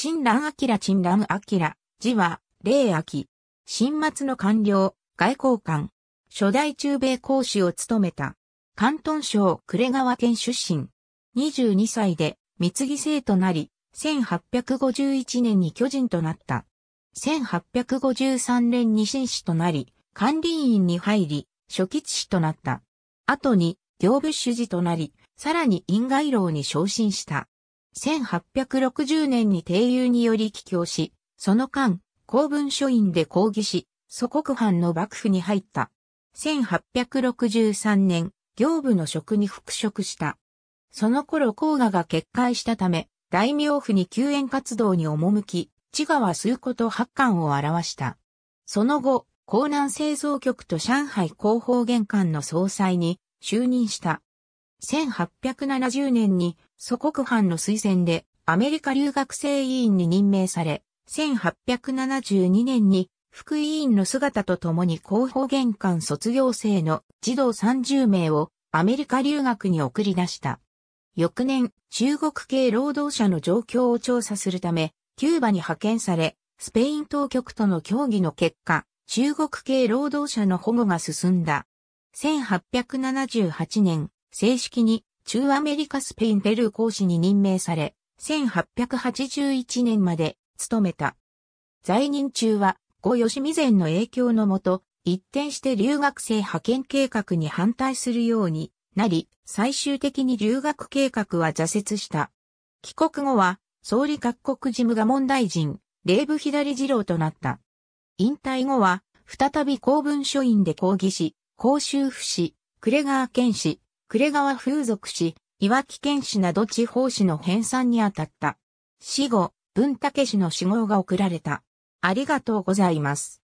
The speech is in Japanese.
陳蘭明陳蘭明、字は、霊明。新末の官僚、外交官。初代中米公使を務めた。関東省呉川県出身。22歳で、三木生となり、1851年に巨人となった。1853年に紳士となり、管理員に入り、初吉士となった。後に、行部主事となり、さらに院外楼に昇進した。1860年に帝友により帰郷し、その間、公文書院で講義し、祖国藩の幕府に入った。1863年、行部の職に復職した。その頃黄河が決壊したため、大名府に救援活動に赴き、千川数子と八巻を表した。その後、江南製造局と上海広報玄関の総裁に就任した。1870年に祖国藩の推薦でアメリカ留学生委員に任命され、1872年に副委員の姿とともに広報玄関卒業生の児童30名をアメリカ留学に送り出した。翌年、中国系労働者の状況を調査するため、キューバに派遣され、スペイン当局との協議の結果、中国系労働者の保護が進んだ。1878年、正式に中アメリカスペインペルー講師に任命され、1881年まで務めた。在任中は、後吉未然の影響のもと、一転して留学生派遣計画に反対するようになり、最終的に留学計画は挫折した。帰国後は、総理各国事務が問大臣、霊部左次郎となった。引退後は、再び公文書院で講義し、甲州府市、呉川県市、呉川風俗市、岩木県市など地方市の編纂にあたった。死後、文武氏の死号が送られた。ありがとうございます。